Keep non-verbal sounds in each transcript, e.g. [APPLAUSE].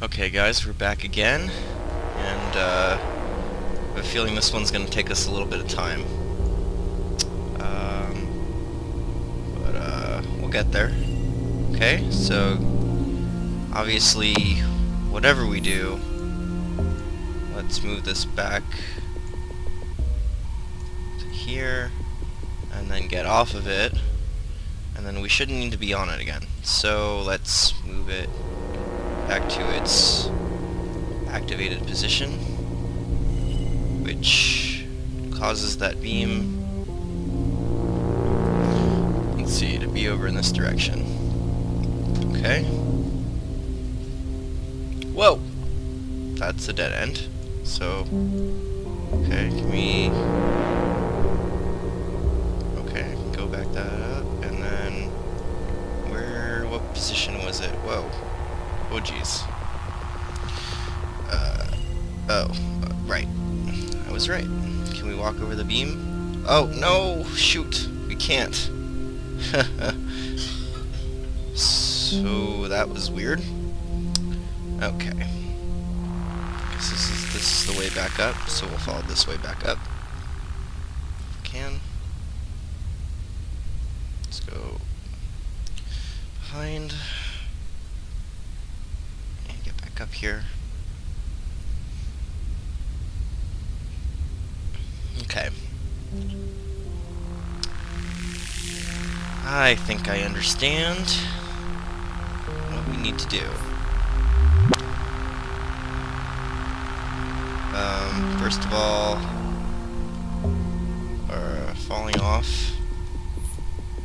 Okay guys, we're back again, and uh, I have a feeling this one's going to take us a little bit of time. Um, but uh, we'll get there. Okay, so obviously whatever we do, let's move this back to here, and then get off of it, and then we shouldn't need to be on it again. So let's move it back to its activated position, which causes that beam, let's see, to be over in this direction. Okay. Whoa! That's a dead end. So, okay, can we... Oh jeez. Uh, oh, uh, right. I was right. Can we walk over the beam? Oh, no! Shoot! We can't. [LAUGHS] so, that was weird. Okay. This is, this is the way back up, so we'll follow this way back up. Can. Let's go behind up here. Okay. I think I understand what we need to do. Um, first of all, uh, falling off,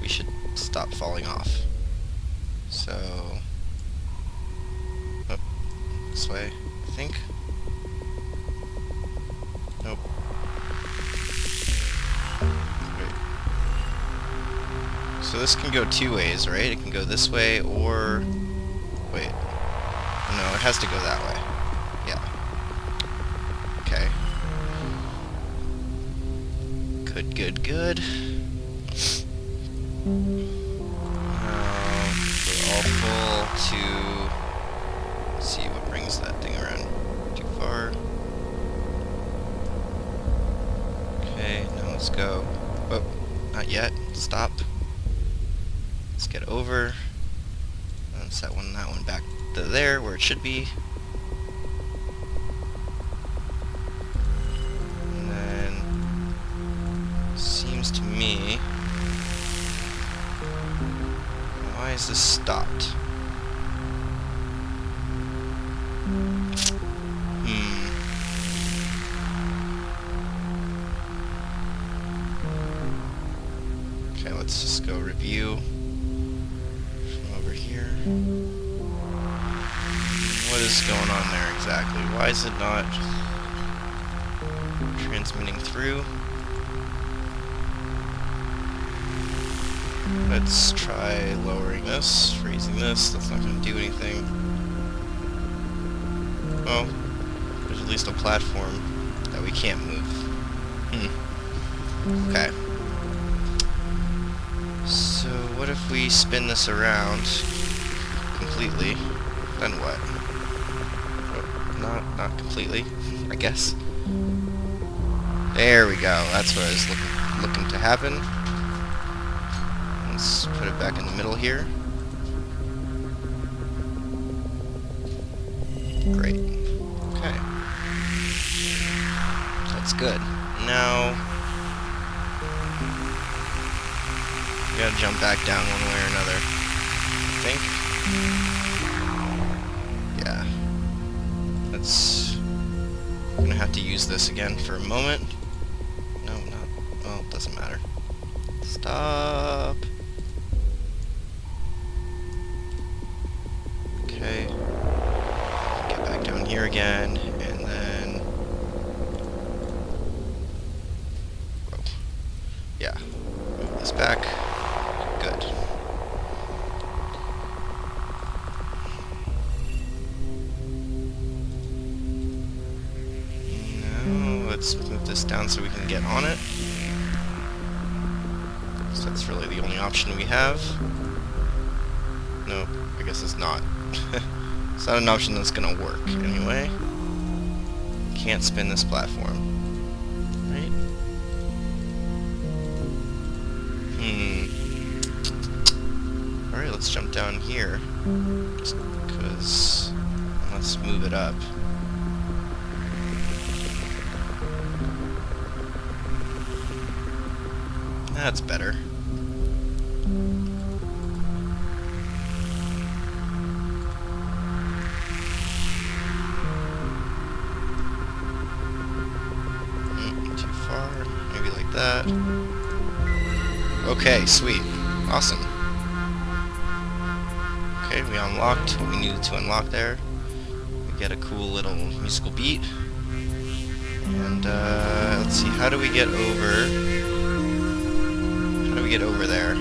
we should stop falling off. So, this way, I think. Nope. Wait. So this can go two ways, right? It can go this way or... Wait. No, it has to go that way. Yeah. Okay. Good, good, good. Uh, we're all full to see what brings that thing around too far. Okay, now let's go. Oh, not yet. Stop. Let's get over. That one, that one back to there where it should be. And then seems to me. Why is this stopped? Through? Let's try lowering this, raising this. That's not going to do anything. Oh, there's at least a platform that we can't move. Hmm. Okay. So what if we spin this around completely? Then what? Not not completely, [LAUGHS] I guess. There we go. That's what I was looking looking to happen. Let's put it back in the middle here. Great. Okay. That's good. Now We gotta jump back down one way or another. I think. Yeah. That's... I'm gonna have to use this again for a moment. Stop. Okay. Get back down here again, and then... Whoa. Yeah. Move this back. Good. Now, let's move this down so we can get on it. That's really the only option we have. No, I guess it's not. [LAUGHS] It's not an option that's gonna work anyway. Can't spin this platform. Right? Hmm. Alright, let's jump down here. Just because... Let's move it up. That's better. Okay, sweet. Awesome. Okay, we unlocked what we needed to unlock there. We get a cool little musical beat. And, uh, let's see, how do we get over... How do we get over there?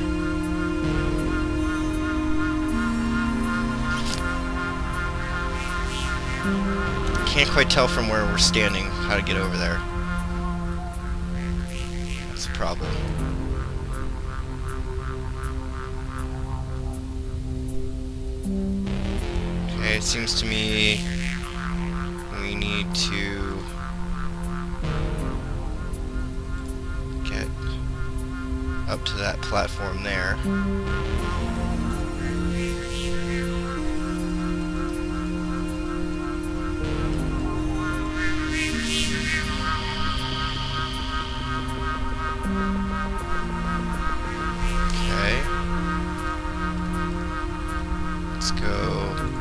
Can't quite tell from where we're standing how to get over there. That's a problem. Okay, it seems to me we need to get up to that platform there. Okay. Let's go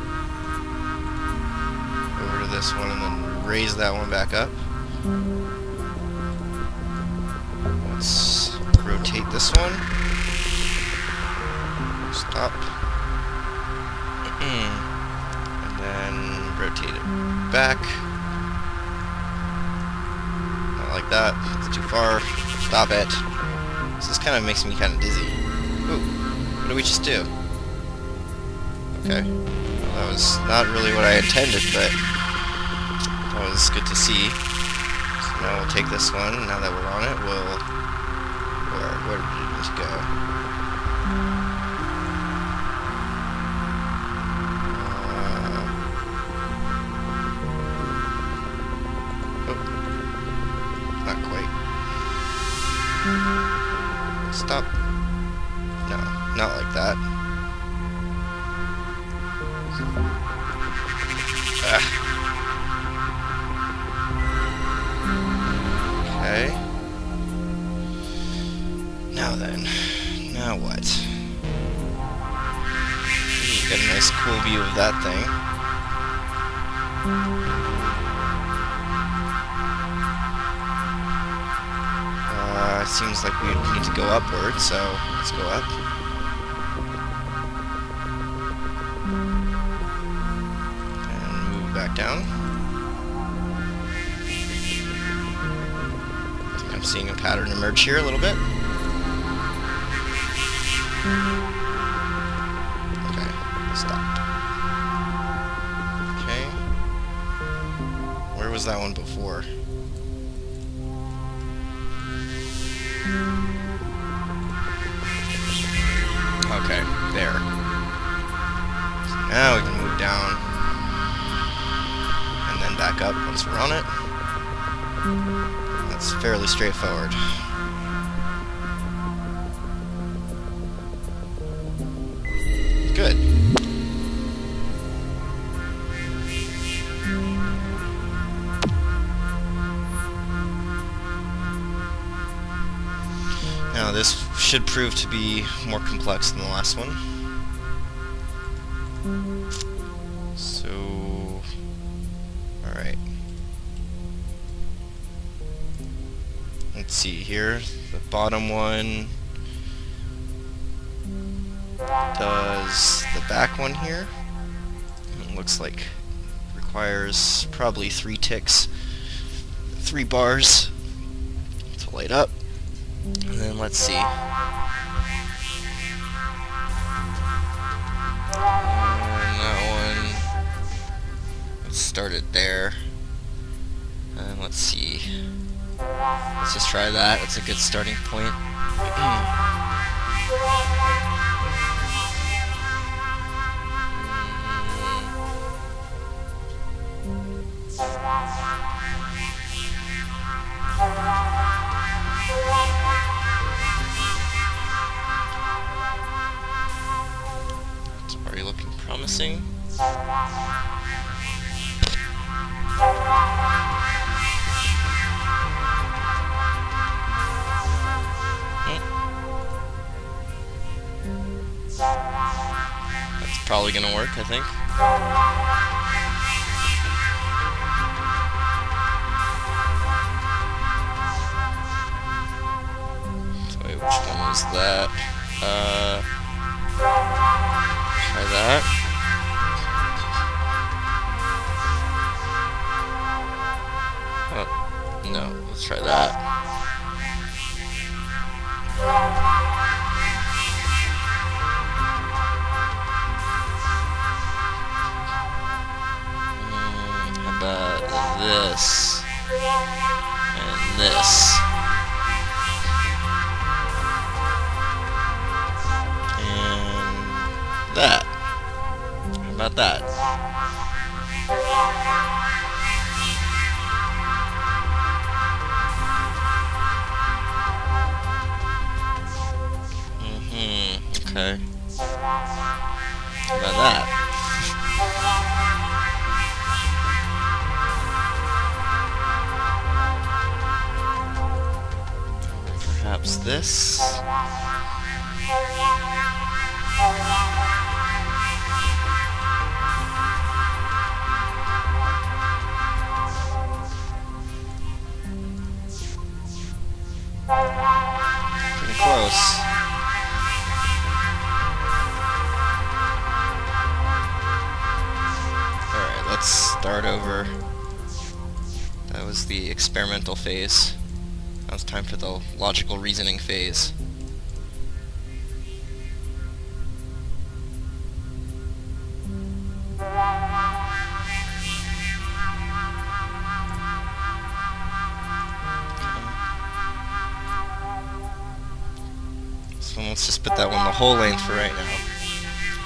this one and then raise that one back up. Let's rotate this one. Stop. Mm-hmm. and then rotate it back. Not like that. It's too far. Stop it. This kind of makes me kind of dizzy. Ooh, what did we just do? Okay. Well, that was not really what I intended, but was good to see. So now we'll take this one. Now that we're on it, we'll... seems like we need to go upward, so let's go up. And move back down. I'm seeing a pattern emerge here a little bit. Okay, stop. Okay. Where was that one before? Now we can move down. And then back up once we're on it. That's fairly straightforward. Good. Now this should prove to be more complex than the last one. See here. The bottom one does the back one here. It looks like requires probably three ticks, three bars to light up. And then let's see. That one. Let's start it there. And let's see. Let's just try that. That's a good starting point. it's already looking promising. I think. Wait, which one was that? Uh, try that. Oh, no, let's try that. Okay. How about that? Perhaps this? Start over. That was the experimental phase. Now it's time for the logical reasoning phase. So let's just put that one the whole length for right now.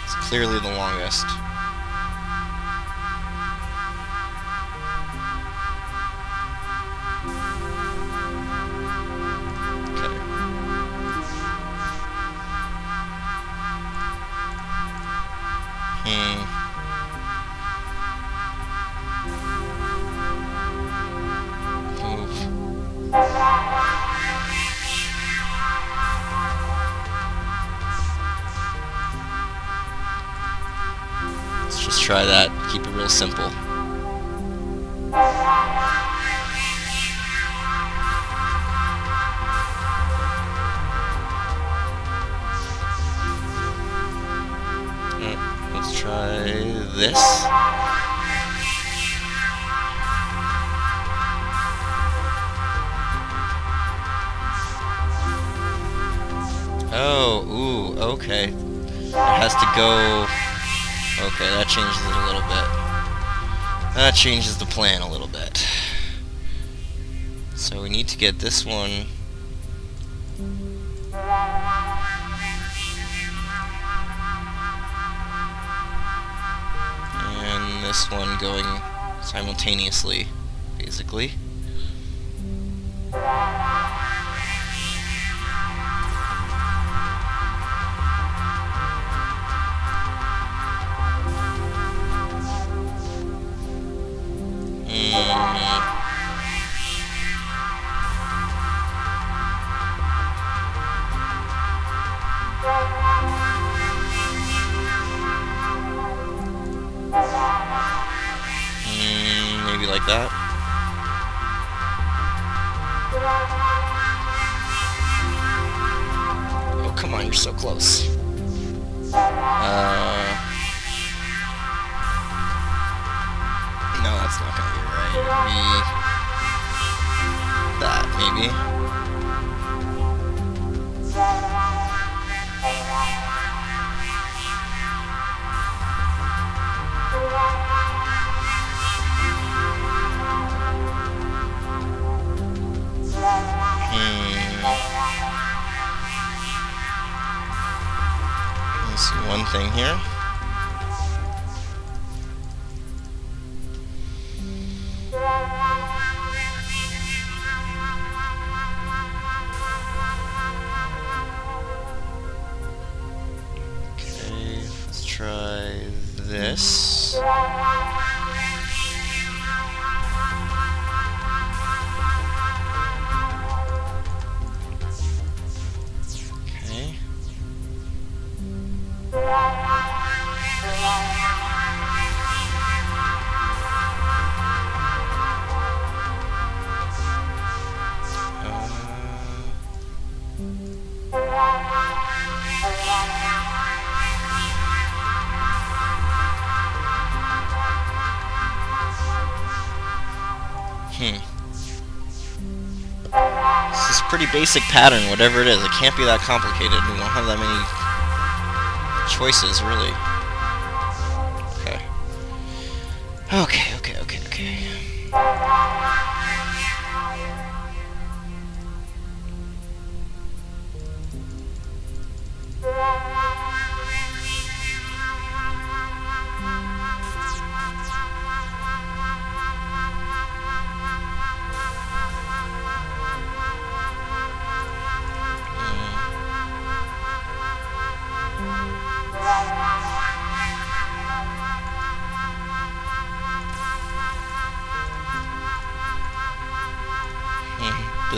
It's clearly the longest. Try that. Keep it real simple. Let's try this. Oh, ooh, okay. It has to go... Okay, that changes it a little bit. That changes the plan a little bit. So we need to get this one... And this one going simultaneously, basically. That. Thing here. Basic pattern, whatever it is. It can't be that complicated. We don't have that many choices, really. Okay, okay.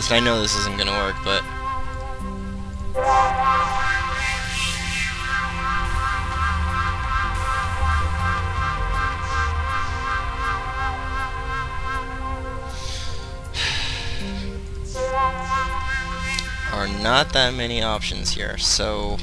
I know this isn't gonna work, but [SIGHS] are not that many options here, so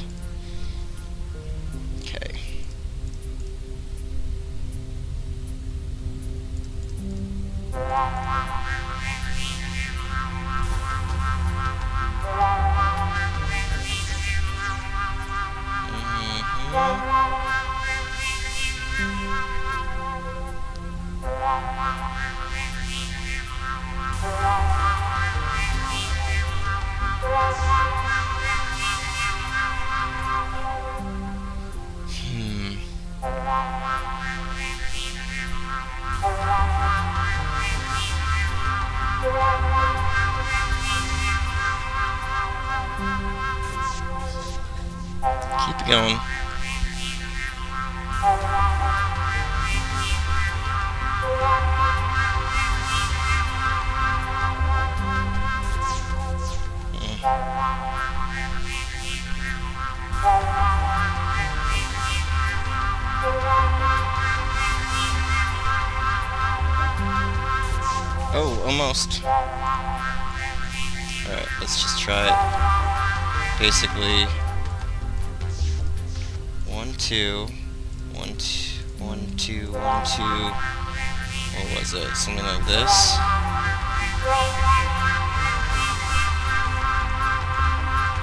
going. Oh, almost. Alright, let's just try it. Basically, two, one, two, one, two, one, two. What was it? Something like this. Oh.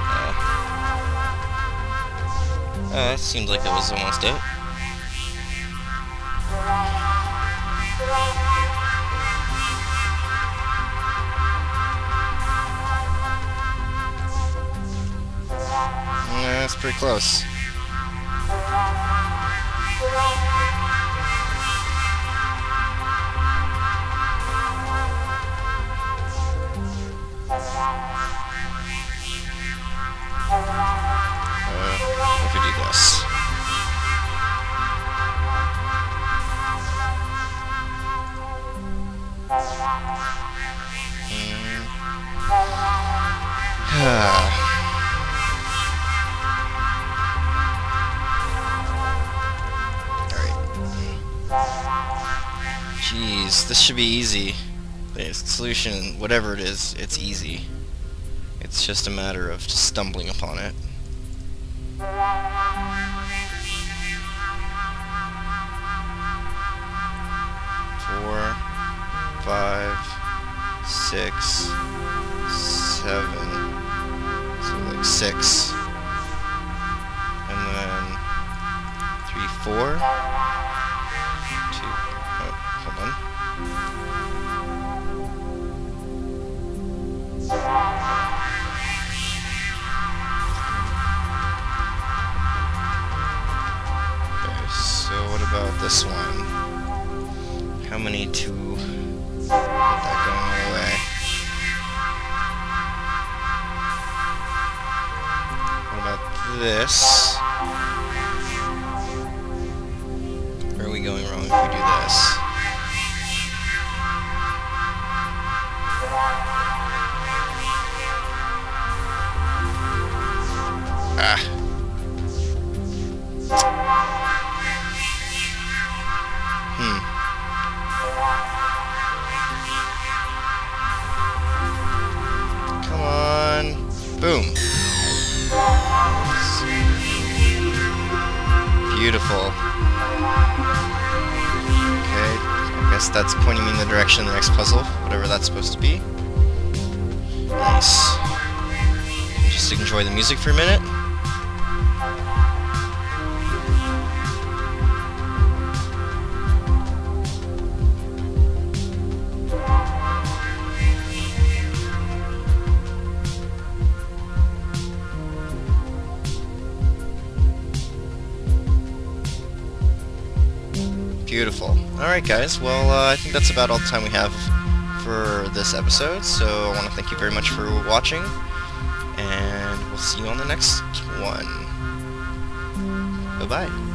Uh, oh, that seemed like it was almost it. That's pretty close. Uh, be easy. The solution, whatever it is, it's easy. It's just a matter of just stumbling upon it. Four, five, six, seven, so like six. And then three, four, this one? How many get that going? What about this? Where are we going wrong if we do this. Whatever that's supposed to be. Nice. Just enjoy the music for a minute. Beautiful. Alright guys, well uh, I think that's about all the time we have for this episode, so I want to thank you very much for watching, and we'll see you on the next one. Bye-bye.